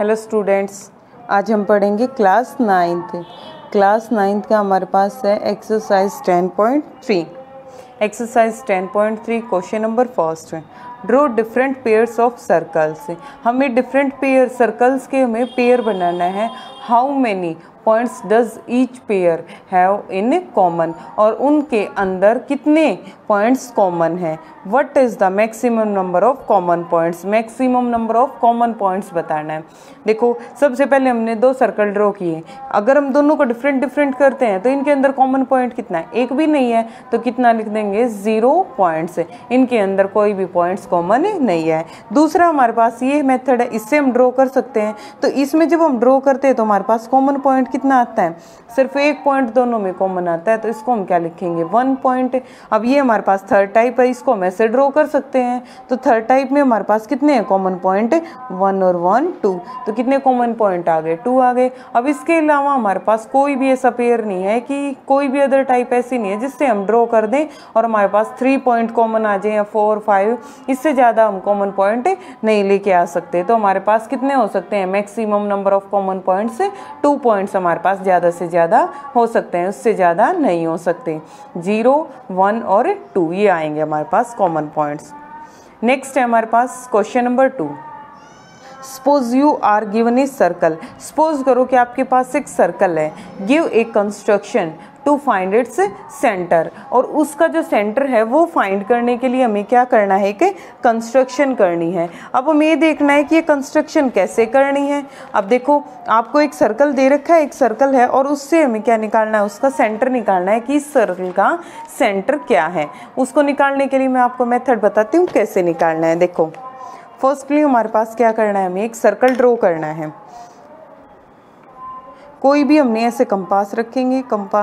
Hello students आज हम पढ़ेंगे क्लास नाइन्थ क्लास नाइन्थ का हमारे पास है exercise ten point three exercise ten point three question number first है. Draw different pairs of circles हमें डिफरेंट पेयर सर्कल्स के हमें पेयर बनाना है. How many points does each pair have in common और उनके अंदर कितने पॉइंट्स कॉमन हैं? What is the maximum number of common points maximum number of common points बताना है। देखो, सबसे पहले हमने दो सर्कल ड्रॉ किए। अगर हम दोनों को डिफरेंट डिफरेंट करते हैं तो इनके अंदर कॉमन पॉइंट कितना है? एक भी नहीं है तो कितना लिख देंगे? ज़ीरो पॉइंट्स इनके अंदर कोई भी पॉइंट्स कॉमन नहीं है। दूसरा हमारे पास ये मेथड है, इससे हम ड्रॉ कर सकते हैं। तो इसमें जब हम ड्रॉ करते हैं तो हमारे पास कॉमन पॉइंट कितना आता है? सिर्फ़ एक पॉइंट दोनों में कॉमन आता है तो इसको हम क्या लिखेंगे? वन पॉइंट अब ये हमारे पास थर्ड टाइप है, इसको हम ऐसे ड्रॉ कर सकते हैं। तो थर्ड टाइप में हमारे पास कितने हैं? कॉमन पॉइंट वन और वन टू तो कितने कॉमन पॉइंट आ गए? टू आ गए। अब इसके अलावा हमारे पास कोई भी ऐसा पेयर नहीं है कि कोई भी अदर टाइप ऐसी नहीं है जिससे हम ड्रॉ कर दें और हमारे पास थ्री पॉइंट कॉमन आ जाए या फोर फाइव इससे ज़्यादा हम कॉमन पॉइंट नहीं लेके आ सकते। तो हमारे पास कितने हो सकते हैं? Maximum number of common points two points हमारे पास ज़्यादा से ज़्यादा हो सकते हैं, उससे ज़्यादा नहीं हो सकते। ज़ीरो, वन और टू, ये आएँगे हमारे पास कॉमन पॉइंट्स नेक्स्ट है हमारे पास question number two suppose you are given a circle suppose करो कि आपके पास एक सर्कल है। Give a construction to find its centre और उसका जो सेंटर है, वो फाइंड करने के लिए हमें क्या करना है कि कंस्ट्रक्शन करनी है। अब हमें ये देखना है कि ये कंस्ट्रक्शन कैसे करनी है। अब देखो, आपको एक सर्कल दे रखा है, एक सर्कल है, और उससे हमें क्या निकालना है? उसका सेंटर निकालना है कि इस सर्कल का सेंटर क्या है। उसको निकालने के लिए मैं आपको मेथड बताती हूँ कैसे निकालना है। देखो फर्स्टली हमारे पास क्या करना है? हमें एक सर्कल ड्रॉ करना है। कोई भी हमने ऐसे कंपास रखेंगे, कंपा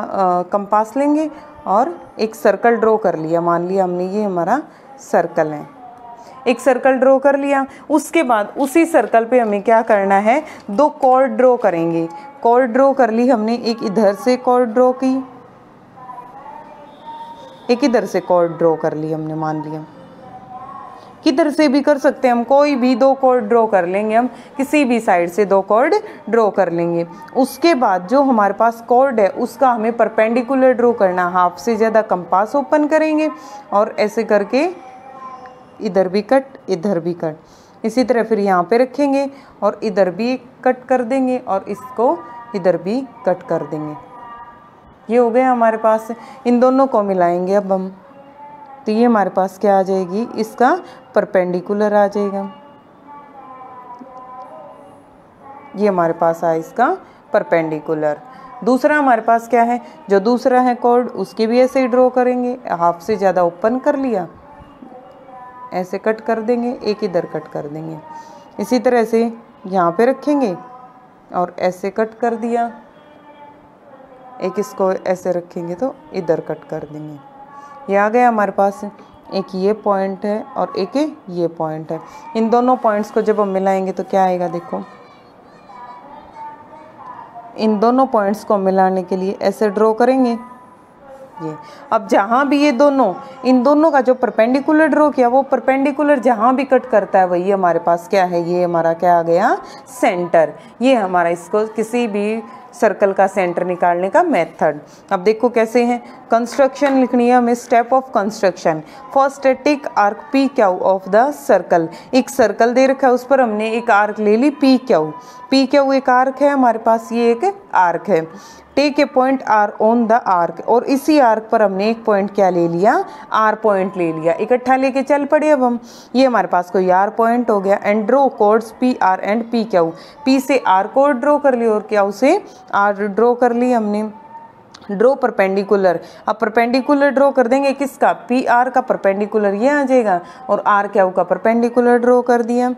कंपास लेंगे और एक सर्कल ड्रॉ कर लिया। मान लिया हमने ये हमारा सर्कल है। एक सर्कल ड्रॉ कर लिया। उसके बाद उसी सर्कल पे हमें क्या करना है? दो कॉर्ड ड्रॉ करेंगे। कॉर्ड ड्रॉ कर ली हमने, एक इधर से कॉर्ड ड्रॉ की, एक इधर से कॉर्ड ड्रॉ कर ली हमने, मान लिया। किधर से भी कर सकते हैं हम, कोई भी दो कॉर्ड ड्रॉ कर लेंगे हम, किसी भी साइड से दो कॉर्ड ड्रॉ कर लेंगे। उसके बाद जो हमारे पास कॉर्ड है, उसका हमें परपेंडिकुलर ड्रॉ करना हाफ़ से ज़्यादा कंपास ओपन करेंगे और ऐसे करके इधर भी कट इधर भी कट इसी तरह फिर यहाँ पे रखेंगे और इधर भी कट कर देंगे और इसको इधर भी कट कर देंगे। ये हो गया हमारे पास। इन दोनों को मिलाएँगे अब हम। तो ये हमारे पास क्या आ जाएगी? इसका परपेंडिकुलर आ जाएगा। ये हमारे पास आया इसका परपेंडिकुलर दूसरा हमारे पास क्या है? जो दूसरा है कोड उसके भी ऐसे ही ड्रॉ करेंगे। हाफ़ से ज़्यादा ओपन कर लिया। ऐसे कट कर देंगे, एक इधर कट कर देंगे। इसी तरह से यहाँ पे रखेंगे और ऐसे कट कर दिया। एक इसको ऐसे रखेंगे तो इधर कट कर देंगे। ये आ गया हमारे पास। एक ये पॉइंट है और एक ये पॉइंट है। इन दोनों पॉइंट्स को जब हम मिलाएँगे तो क्या आएगा देखो। इन दोनों पॉइंट्स को मिलाने के लिए ऐसे ड्रॉ करेंगे। ये। अब जहाँ भी ये दोनों, इन दोनों का जो परपेंडिकुलर ड्रॉ किया, वो परपेंडिकुलर जहाँ भी कट करता है, वही हमारे पास क्या है? ये हमारा क्या आ गया? सेंटर ये हमारा इसको किसी भी सर्कल का सेंटर निकालने का मेथड अब देखो कैसे हैं? कंस्ट्रक्शन लिखनी है हमें step of construction first tick arc P Q of the circle एक सर्कल दे रखा है उस पर हमने एक आर्क ले ली पी क्यू पी क्यू एक आर्क है हमारे पास, ये एक आर्क है। Take a point R on the arc और इसी आर्क पर हमने एक पॉइंट क्या ले लिया? आर पॉइंट ले लिया। इकट्ठा लेके चल पड़े अब हम। ये हमारे पास कोई आर पॉइंट हो गया and draw chords P R and P Q P से आर कोड ड्रॉ कर लिया और क्यू से आर ड्रॉ कर ली हमने। ड्रॉ परपेंडिकुलर अब परपेंडिकुलर ड्रॉ कर देंगे किसका? पी आर का परपेंडिकुलर ये आ जाएगा। और आर क्यू का परपेंडिकुलर ड्रॉ कर दिया।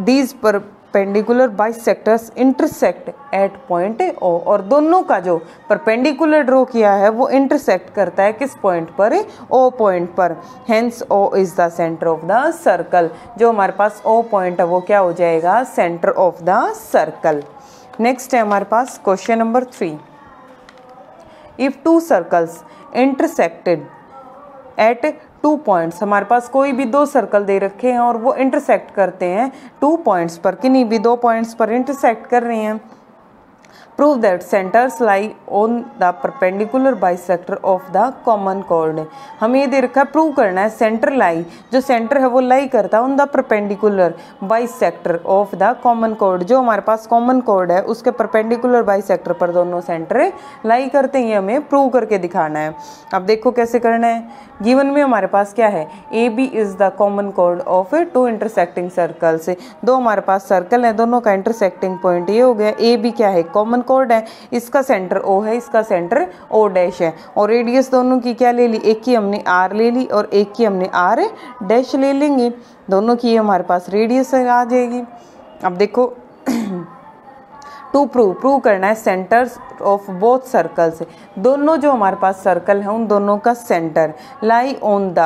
दीज पर perpendicular bisectors intersect at point O और दोनों का जो परपेंडिकुलर ड्रॉ किया है, वो इंटरसेक्ट करता है किस पॉइंट पर? ओ पॉइंट पर। Hence O is the centre of the circle जो हमारे पास ओ पॉइंट है, वो क्या हो जाएगा? Centre of the circle next है हमारे पास question number three if two circles intersected at two points हमारे पास कोई भी दो सर्कल दे रखे हैं और वो इंटरसेक्ट करते हैं। टू पॉइंट्स पर, किन्हीं भी दो पॉइंट्स पर इंटरसेक्ट कर रहे हैं। Prove that centers lie on the perpendicular bisector of the common chord. हमें ये दे रखा है प्रूव करना है सेंटर लाई जो सेंटर है वो लाई करता है on the perpendicular bisector of the common code जो हमारे पास कॉमन कोड है, उसके परपेंडिकुलर बाइसेक्टर पर दोनों सेंटर लाई करते हैं हमें प्रूव करके दिखाना है। अब देखो कैसे करना है। गिवन में हमारे पास क्या है? A B is the common code of two intersecting circles दो हमारे पास सर्कल है, दोनों का इंटरसेक्टिंग पॉइंट ये हो गया। ए बी क्या है? कॉमन कोड है, इसका सेंटर ओ है, इसका सेंटर ओ डैश है। और रेडियस दोनों की क्या ले ली? एक की हमने आर ले ली और एक की हमने आर डैश ले लेंगे। दोनों की हमारे पास रेडियस आ जाएगी। अब देखो टू प्रूव प्रूव करना है सेंटर्स ऑफ़ बोथ सर्कल्स दोनों जो हमारे पास सर्कल है, उन दोनों का centre lie on the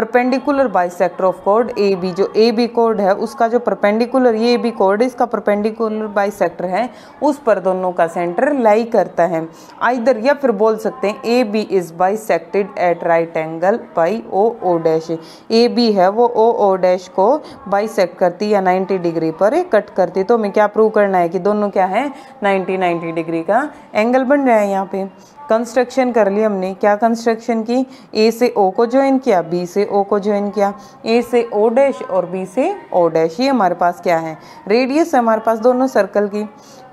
perpendicular bisector of code A B जो ए बी कोड है, उसका जो परपेंडिकुलर ये बी कोड इसका परपेंडिकुलर बाइसेक्टर है, उस पर दोनों का सेंटर लाई करता है। आइदर या फिर बोल सकते हैं A B is bisected at right angle by O O dash A B है, वो ओ ओ डैश को बाइसेक्ट करती या 90 डिग्री पर कट करती तो हमें क्या प्रूव करना है कि दोनों क्या है? 90 90 डिग्री का एंगल बन रहा है यहाँ पे। कंस्ट्रक्शन कर ली हमने। क्या कंस्ट्रक्शन की? ए से ओ को ज्वाइन किया बी से ओ को ज्वाइन किया। ए से ओ डैश और बी से ओ डैश ये हमारे पास क्या है? रेडियस है हमारे पास दोनों सर्कल की।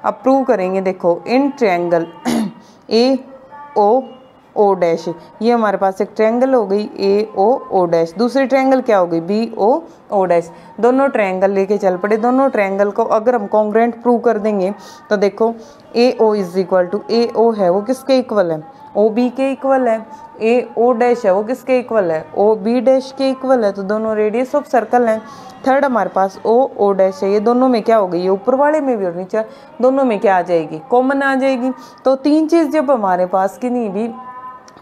अब प्रूव करेंगे, देखो इन triangle A O O dash ये हमारे पास एक ट्रायंगल हो गई ए ओ ओ डैश दूसरी ट्रायंगल क्या हो गई? बी ओ ओ डैश दोनों ट्रायंगल लेके चल पड़े। दोनों ट्रायंगल को अगर हम कॉन्ग्रेंट प्रूव कर देंगे तो देखो A O is equal to A O है। वो किसके इक्वल है? ओ बी के इक्वल है। ए, ओ डैश है, वो किसके इक्वल है? ओ बी डैश के इक्वल है तो दोनों रेडियस ऑफ़ सर्कल हैं। थर्ड हमारे पास ओ ओ डैश है। ये दोनों में क्या हो गई? ये ऊपर वाले में भी और नीचे दोनों में क्या आ जाएगी? कॉमन आ जाएगी। तो तीन चीज़ जब हमारे पास कि नहीं भी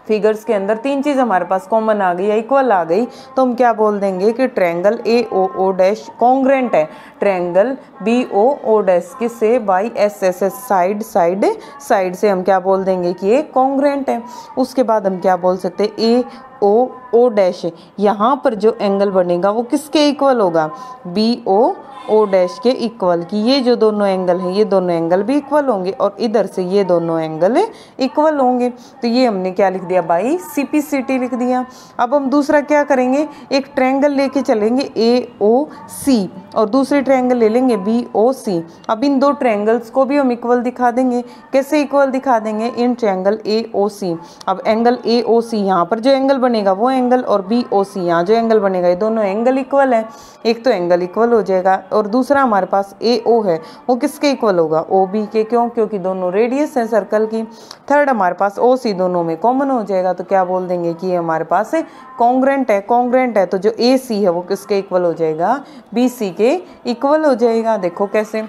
फिगर्स के अंदर तीन चीज़ हमारे पास कॉमन आ गई या इक्वल आ गई। तो हम क्या बोल देंगे कि triangle A O O dash congruent है। Triangle B O O dash किससे by S S S side side side से हम क्या बोल देंगे कि ये कॉन्ग्रेंट है। उसके बाद हम क्या बोल सकते ए ओ ओ डैश यहाँ पर जो एंगल बनेगा वो किसके इक्वल होगा? बी ओ ओ डैश के इक्वल कि, ये जो दोनों एंगल हैं, ये दोनों एंगल भी इक्वल होंगे और इधर से ये दोनों एंगल इक्वल होंगे। तो ये हमने क्या लिख दिया by C P C T लिख दिया। अब हम दूसरा क्या करेंगे? एक ट्रैंगल लेके चलेंगे ए ओ सी और दूसरे ट्रैंगल ले लेंगे बी ओ सी अब इन दो ट्रैंगल्स को भी हम इक्वल दिखा देंगे। कैसे इक्वल दिखा देंगे? इन ट्रैंगल ए ओ सी अब एंगल ए ओ सी यहाँ पर जो एंगल बनेगा वो एंगल और बी ओ सी यहाँ जो एंगल बनेगा, ये दोनों एंगल इक्वल है। एक तो एंगल इक्वल हो जाएगा और दूसरा हमारे पास ए ओ है। वो किसके इक्वल होगा? ओ बी के क्यों? क्योंकि दोनों रेडियस हैं सर्कल की। थर्ड हमारे पास ओ सी दोनों में कॉमन हो जाएगा। तो क्या बोल देंगे कि ये हमारे पास कॉन्ग्रेंट है कॉन्ग्रेंट है। तो जो ए सी है वो किसके इक्वल हो जाएगा? बी सी के इक्वल हो जाएगा। देखो कैसे।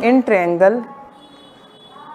इन ट्रैंगल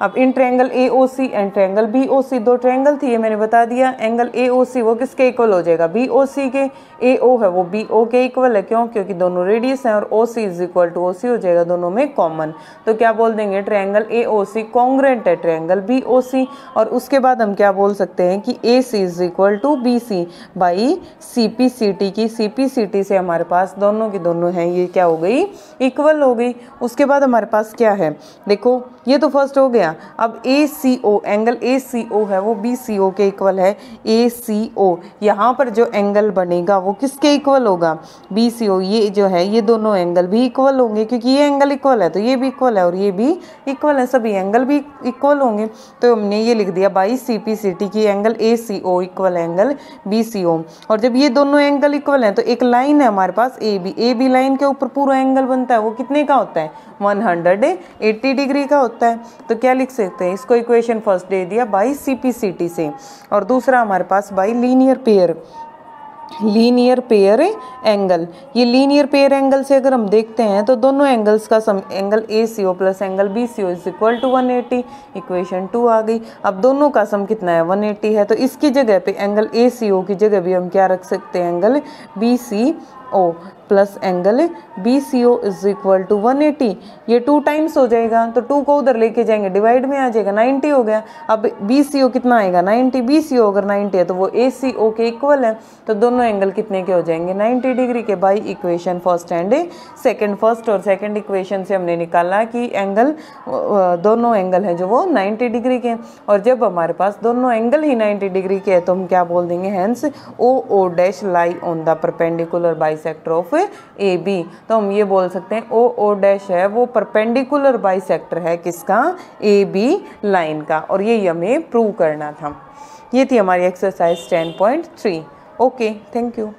अब in triangle A O C and triangle B O C दो ट्रायंगल थी, ये मैंने बता दिया। एंगल ए ओ सी वो किसके इक्वल हो जाएगा? बी ओ सी के ए ओ है, वो बी ओ के इक्वल है। क्यों? क्योंकि दोनों रेडियस हैं और O C is equal to O C हो जाएगा दोनों में कॉमन तो क्या बोल देंगे? Triangle A O C congruent है ट्रैंगल बी ओ सी और उसके बाद हम क्या बोल सकते हैं कि A C is equal to B C by C P C T की सी पी सी टी से हमारे पास दोनों की दोनों हैं, ये क्या हो गई? इक्वल हो गई। उसके बाद हमारे पास क्या है? देखो, ये तो फ़र्स्ट हो गया। अब ए C O angle A C ओ है, वो बी सी ओ के इक्वल है। ए सी ओ यहाँ पर जो एंगल बनेगा, वो किसके इक्वल होगा? बी सी ओ ये जो है, ये दोनों एंगल भी इक्वल होंगे, क्योंकि ये एंगल इक्वल है तो ये भी इक्वल है और ये भी इक्वल है, सभी एंगल भी इक्वल होंगे। तो हमने ये लिख दिया by C P C T की angle A C O equal angle B C O और जब ये दोनों एंगल इक्वल हैं तो एक लाइन है हमारे पास A B A B line के ऊपर पूरा एंगल बनता है, वो कितने का होता है? 180 डिग्री का होता है। तो क्या लिख सकते हैं? इसको इक्वेशन फ़र्स्ट दे दिया by C P C T से। और दूसरा हमारे पास by linear pair linear pair angle ये लीनियर पेयर एंगल से अगर हम देखते हैं तो दोनों एंगल्स का sum angle A C O plus angle B C O is equal to one eighty equation two आ गई। अब दोनों का सम कितना है? वन एटी है। तो इसकी जगह पे एंगल ए सी ओ की जगह भी हम क्या रख सकते हैं? Angle B C O plus angle B C O is equal to one eighty ये टू टाइम्स हो जाएगा तो टू को उधर लेके जाएँगे डिवाइड में आ जाएगा नाइन्टी हो गया। अब बी सी ओ कितना आएगा? नाइन्टी बी सी ओ अगर नाइन्टी है तो वो ए सी ओ के इक्वल है। तो दोनों एंगल कितने के हो जाएँगे? नाइन्टी डिग्री के by equation first and second first और सेकेंड इक्वेशन से हमने निकाला कि एंगल दोनों एंगल हैं जो वो नाइन्टी डिग्री के हैं। और जब हमारे पास दोनों एंगल ही नाइन्टी डिग्री के हैं तो हम क्या बोल देंगे? Hence O O dash lie on the perpendicular bisector of A B तो हम ये बोल सकते हैं ओ ओ डैश है, वो परपेंडिकुलर बाइसेक्टर है किसका? ए बी लाइन का। और ये हमें प्रूव करना था। ये थी हमारी exercise ten point three okay thank you